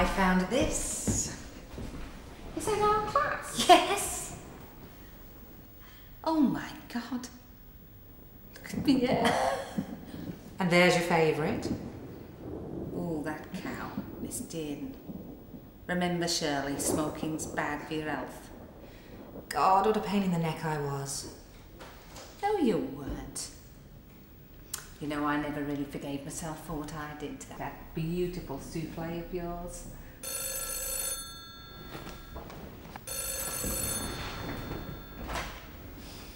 I found this. Is that our class? Yes. Oh my God. Look at me hair. And there's your favourite. Oh, that cow, Miss Dean. Remember, Shirley, smoking's bad for your health. God, what a pain in the neck I was. No, you weren't. You know, I never really forgave myself for what I did to that beautiful souffle of yours.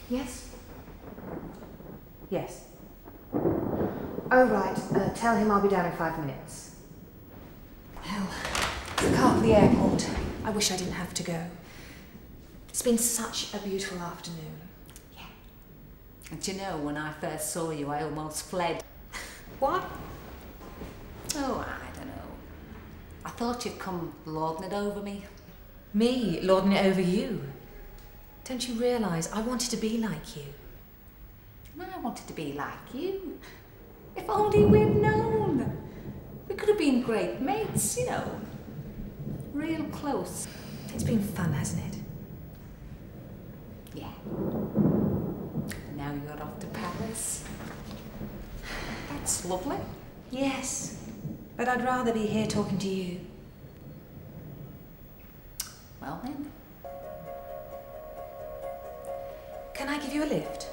Yes. Yes. Oh, right. Uh, tell him I'll be down in five minutes. Hell, the car for the airport. I wish I didn't have to go. It's been such a beautiful afternoon. And you know, when I first saw you, I almost fled. What? Oh, I don't know. I thought you'd come lording it over me. Me lording it over you. Don't you realise I wanted to be like you? And I wanted to be like you. If only we'd known. We could have been great mates, you know. Real close. It's been fun, hasn't it? Yeah. Now you're off to Paris. That's lovely. Yes. But I'd rather be here talking to you. Well then. Can I give you a lift?